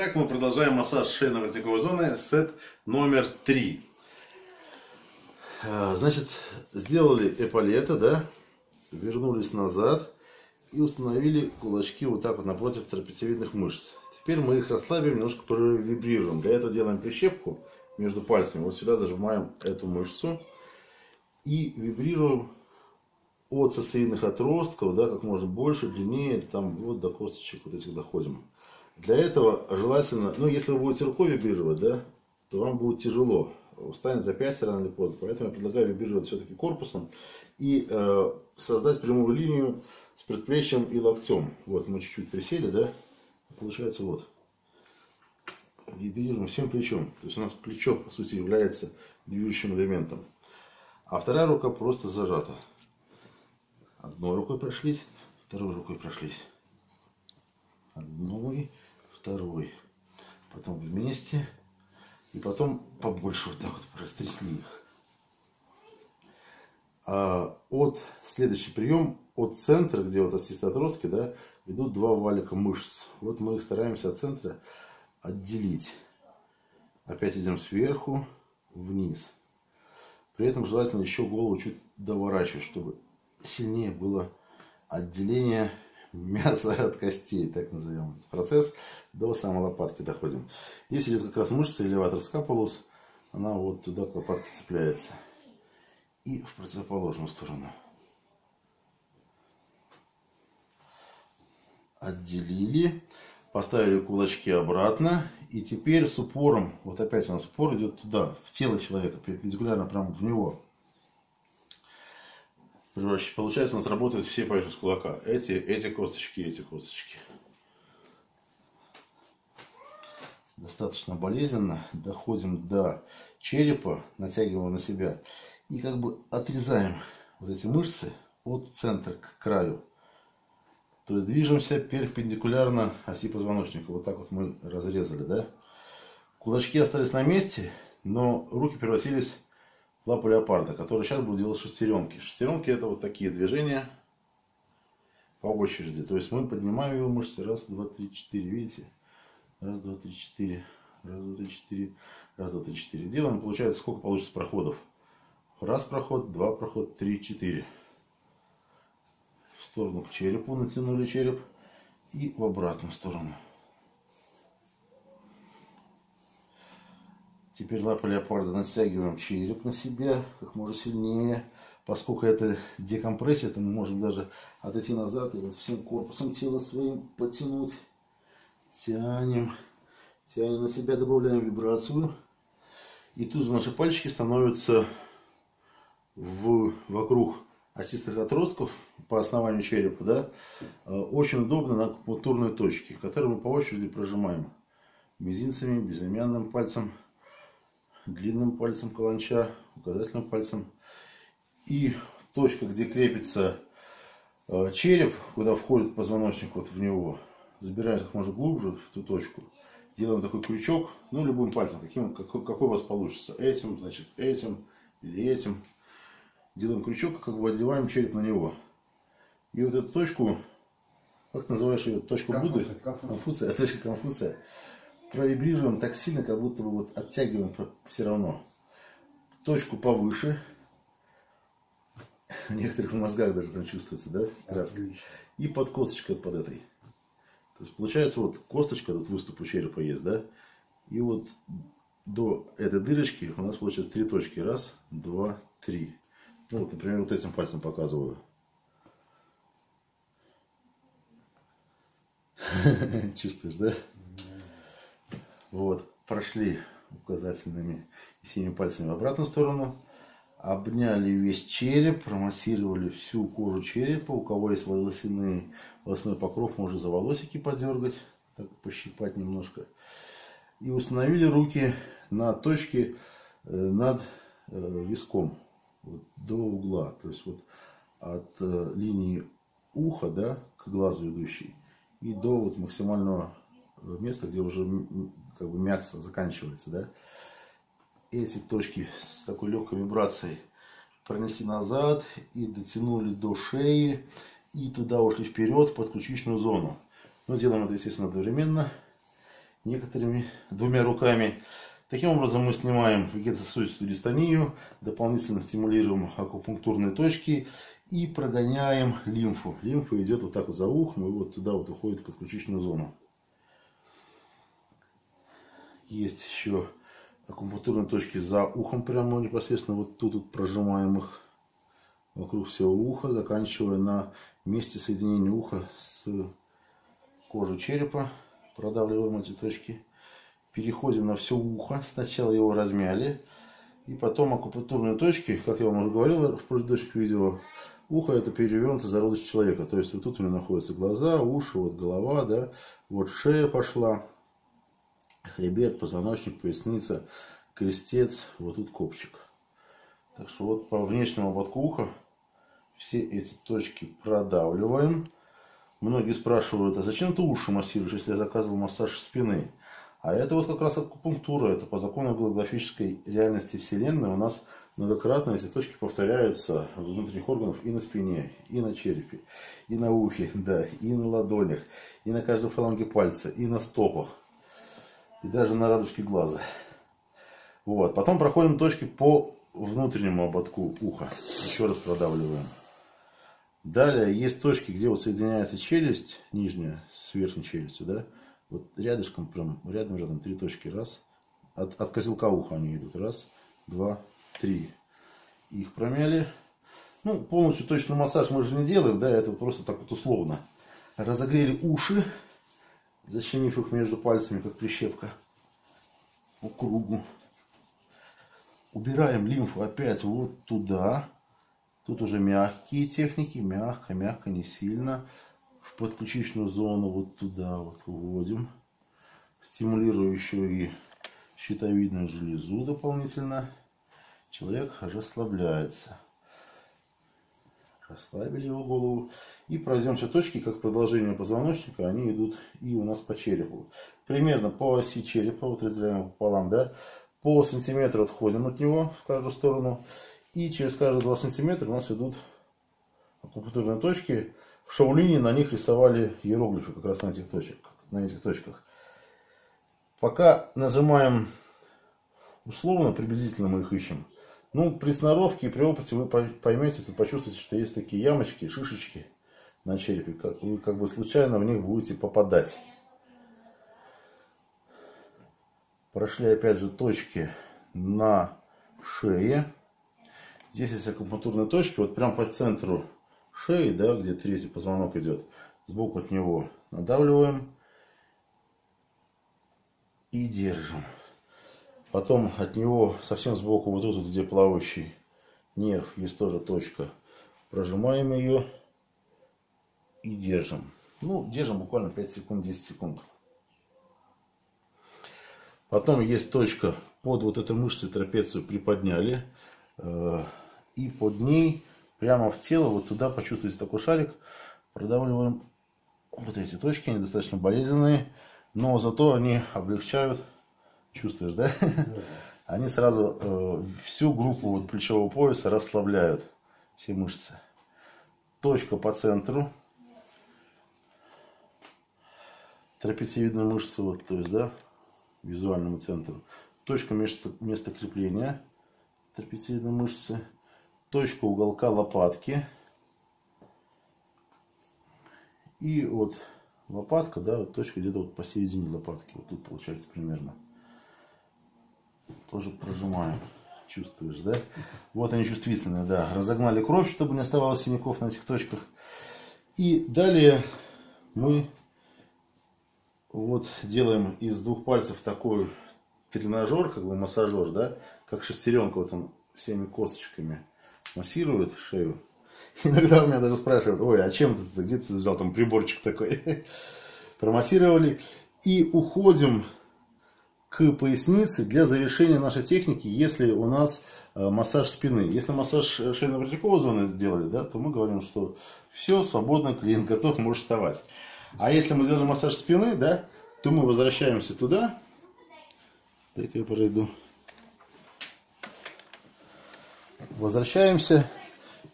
Итак, мы продолжаем массаж шейно-воротниковой зоны, сет номер три. А, значит, сделали эполеты, да, вернулись назад и установили кулачки вот так вот напротив трапециевидных мышц. Теперь мы их расслабим, немножко провибрируем. Для этого делаем прищепку между пальцами. Вот сюда зажимаем эту мышцу и вибрируем от сосцевидных отростков, да, как можно больше, длиннее, там вот до косточек вот этих доходим. Для этого желательно, ну если вы будете рукой вибрировать, да, то вам будет тяжело. Устанет запястье рано или поздно. Поэтому я предлагаю вибрировать все-таки корпусом и э, создать прямую линию с предплечьем и локтем. Вот мы чуть-чуть присели, да, получается вот. Вибрируем всем плечом. То есть у нас плечо, по сути, является движущим элементом. А вторая рука просто зажата. Одной рукой прошлись, второй рукой прошлись. Второй. Потом вместе. И потом побольше вот так вот растрясли их. А от следующий прием, от центра, где вот остистые отростки, да, идут два валика мышц. Вот мы их стараемся от центра отделить. Опять идем сверху вниз. При этом желательно еще голову чуть доворачивать, чтобы сильнее было отделение мяса от костей, так назовем этот процесс, до самой лопатки доходим. Здесь идет как раз мышца элеватор скапулус, она вот туда к лопатке цепляется. И в противоположную сторону. Отделили, поставили кулачки обратно. И теперь с упором, вот опять у нас упор идет туда, в тело человека, перпендикулярно прямо в него Получается, у нас работают все поверхности кулака. Эти, эти косточки, эти косточки. Достаточно болезненно. Доходим до черепа, натягиваем на себя. И как бы отрезаем вот эти мышцы от центра к краю. То есть движемся перпендикулярно оси позвоночника. Вот так вот мы разрезали, да? Кулачки остались на месте, но руки превратились лапу леопарда, который сейчас будет делать шестеренки. Шестеренки это вот такие движения по очереди. То есть мы поднимаем его мышцы. Раз, два, три, четыре. Видите? Раз, два, три, четыре. Раз, два, три, четыре. Раз, два, три, четыре. Делаем, получается, сколько получится проходов. Раз проход, два проход, три, четыре. В сторону к черепу натянули череп. И в обратную сторону. Теперь лапы леопарда натягиваем череп на себя как можно сильнее. Поскольку это декомпрессия, то мы можем даже отойти назад и вот всем корпусом тела своим потянуть. Тянем. Тянем на себя, добавляем вибрацию. И тут же наши пальчики становятся в, вокруг осистых отростков по основанию черепа. Да? Э, очень удобно на акупунктурной точке, которые мы по очереди прожимаем мизинцами, безымянным пальцем длинным пальцем каланча, указательным пальцем. И точка, где крепится э, череп, куда входит позвоночник вот в него, забираем как можно глубже в ту точку. Делаем такой крючок, ну любым пальцем, каким, какой, какой у вас получится. Этим, значит, этим или этим. Делаем крючок, как бы одеваем череп на него. И вот эту точку, как называешь ее, точку Будды? Конфуция, точка Конфуция провибрируем так сильно, как будто бы вот оттягиваем все равно. Точку повыше. В некоторых в мозгах даже там чувствуется, да, краска. И под косточкой под этой. То есть получается вот косточка, тут выступ у черепа есть, да. И вот до этой дырочки у нас получается три точки. Раз, два, три. Ну вот, например, вот этим пальцем показываю. Чувствуешь, да? Вот, прошли указательными и синими пальцами в обратную сторону. Обняли весь череп, промассировали всю кожу черепа. У кого есть волосяные, волосной покров, можно за волосики подергать, так пощипать немножко. И установили руки на точке э, над э, виском, вот, до угла. То есть вот от э, линии уха да, к глазу идущей и до вот максимального места, где уже как бы мякса заканчивается, да. Эти точки с такой легкой вибрацией пронесли назад и дотянули до шеи и туда ушли вперед в подключичную зону. Но делаем это, естественно, одновременно. некоторыми двумя руками. Таким образом мы снимаем вегетососудистую дистонию, дополнительно стимулируем акупунктурные точки и прогоняем лимфу. Лимфа идет вот так вот за ухом и вот туда вот уходит в подключичную зону. Есть еще акупунктурные точки за ухом прямо непосредственно вот тут вот прожимаем их вокруг всего уха, заканчивая на месте соединения уха с кожей черепа. Продавливаем эти точки. Переходим на все ухо. Сначала его размяли. И потом акупунктурные точки, как я вам уже говорил в предыдущих видео, ухо это перевернутый зародыш человека. То есть вот тут у него находятся глаза, уши, вот голова, да, вот шея пошла, хребет, позвоночник, поясница, крестец, вот тут копчик. Так что вот по внешнему ободку уха все эти точки продавливаем. Многие спрашивают, а зачем ты уши массируешь, если я заказывал массаж спины? А это вот как раз акупунктура, это по закону голографической реальности Вселенной у нас многократно эти точки повторяются внутренних органов и на спине, и на черепе, и на ухе, да, и на ладонях, и на каждой фаланге пальца, и на стопах, и даже на радужке глаза. Вот. Потом проходим точки по внутреннему ободку уха. Еще раз продавливаем. Далее есть точки, где вот соединяется челюсть нижняя с верхней челюстью, да. Вот рядышком, прям рядом-рядом три точки. Раз. От, от козелка уха они идут. Раз, два, три. Их промяли. Ну, полностью точный массаж мы же не делаем, да, это просто так вот условно. Разогрели уши, защемив их между пальцами, как прищепка, по кругу. Убираем лимфу опять вот туда. Тут уже мягкие техники, мягко, мягко, не сильно. В подключичную зону вот туда вот вводим. Стимулирующую и щитовидную железу дополнительно. Человек расслабляется. Расслабили его голову. И пройдем все точки, как продолжение позвоночника, они идут и у нас по черепу. Примерно по оси черепа, вот разделяем пополам, да, по сантиметру отходим от него в каждую сторону. И через каждые 2 сантиметра у нас идут акупунктурные точки. В шаулине на них рисовали иероглифы как раз на этих, точках, на этих точках. Пока нажимаем условно, приблизительно мы их ищем. Ну, при сноровке и при опыте вы поймете, тут почувствуете, что есть такие ямочки, шишечки на черепе. Вы как бы случайно в них будете попадать. Прошли опять же точки на шее. Здесь есть акупунктурные точки, вот прям по центру шеи, да, где третий позвонок идет, сбоку от него надавливаем и держим. Потом от него совсем сбоку, вот тут, где плавающий нерв, есть тоже точка. Прожимаем ее и держим. Ну, держим буквально 5 секунд, 10 секунд. Потом есть точка под вот этой мышцей трапецию приподняли. Э, и под ней прямо в тело, вот туда почувствуете такой шарик. Продавливаем вот эти точки, они достаточно болезненные, но зато они облегчают, чувствуешь, да? Они сразу э, всю группу вот плечевого пояса расслабляют, все мышцы. Точка по центру, трапециевидная мышца, вот, то есть, да, визуальному центру. Точка места, места крепления трапециевидной мышцы точка уголка лопатки. И вот лопатка, да, вот точка где-то вот посередине лопатки. Вот тут получается примерно. Тоже прожимаем. Чувствуешь, да? Вот они чувствительные, да. Разогнали кровь, чтобы не оставалось синяков на этих точках. И далее мы вот делаем из двух пальцев такой тренажер, как бы массажер, да, как шестеренка вот он всеми косточками массирует шею. Иногда у меня даже спрашивают, ой, а чем ты, где ты взял там приборчик такой? Промассировали. И уходим к пояснице для завершения нашей техники, если у нас э, массаж спины. Если массаж шейно-воротниковой зоны сделали, да, то мы говорим, что все, свободно, клиент готов, можешь вставать. А если мы сделали массаж спины, да, то мы возвращаемся туда. Дай-ка я пройду. Возвращаемся.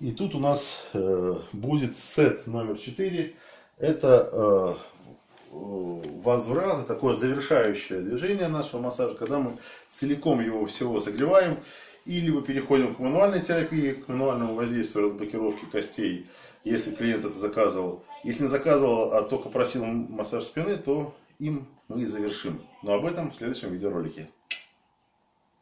И тут у нас э, будет сет номер 4. Это э, возврат, такое завершающее движение нашего массажа, когда мы целиком его всего согреваем, или мы переходим к мануальной терапии, к мануальному воздействию разблокировки костей, если клиент это заказывал. Если не заказывал, а только просил массаж спины, то им мы и завершим. Но об этом в следующем видеоролике.